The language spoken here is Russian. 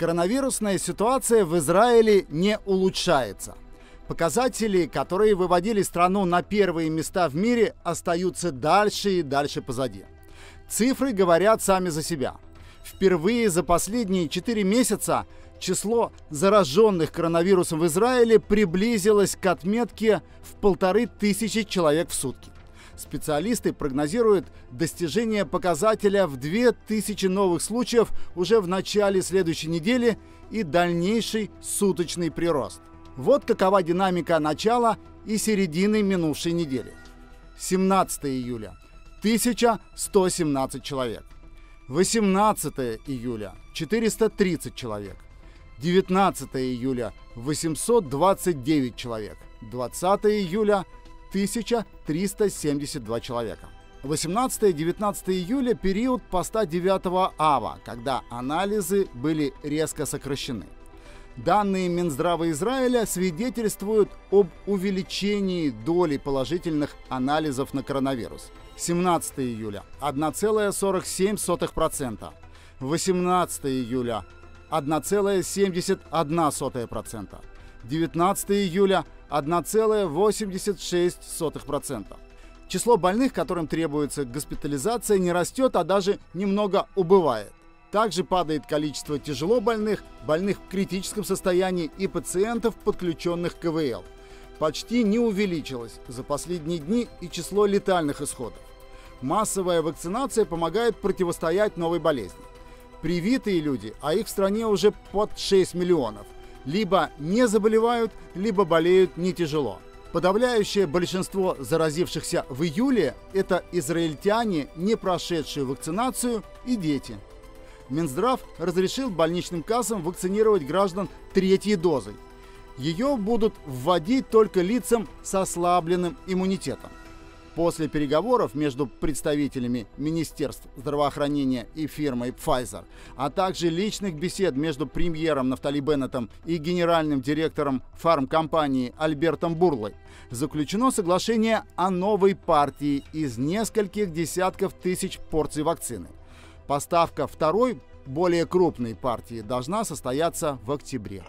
Коронавирусная ситуация в Израиле не улучшается. Показатели, которые выводили страну на первые места в мире, остаются дальше и дальше позади. Цифры говорят сами за себя. Впервые за последние 4 месяца число зараженных коронавирусом в Израиле приблизилось к отметке в полторы тысячи человек в сутки. Специалисты прогнозируют достижение показателя в 2000 новых случаев уже в начале следующей недели и дальнейший суточный прирост. Вот какова динамика начала и середины минувшей недели. 17 июля – 1117 человек. 18 июля – 430 человек. 19 июля – 829 человек. 20 июля – 1372 человека. 18-19 июля – период поста 9 ава, когда анализы были резко сокращены. Данные Минздрава Израиля свидетельствуют об увеличении доли положительных анализов на коронавирус. 17 июля – 1,47%. 18 июля – 1,71%. 19 июля – 1,86%. Число больных, которым требуется госпитализация, не растет, а даже немного убывает. Также падает количество тяжело больных, больных в критическом состоянии и пациентов, подключенных к КВЛ. Почти не увеличилось за последние дни и число летальных исходов. Массовая вакцинация помогает противостоять новой болезни. Привитые люди, а их в стране уже под 6 миллионов – либо не заболевают, либо болеют не тяжело. Подавляющее большинство заразившихся в июле – это израильтяне, не прошедшие вакцинацию, и дети. Минздрав разрешил больничным кассам вакцинировать граждан третьей дозой. Ее будут вводить только лицам с ослабленным иммунитетом. После переговоров между представителями Министерств здравоохранения и фирмой Pfizer, а также личных бесед между премьером Нафтали Беннетом и генеральным директором фармкомпании Альбертом Бурлой, заключено соглашение о новой партии из нескольких десятков тысяч порций вакцины. Поставка второй, более крупной партии должна состояться в октябре.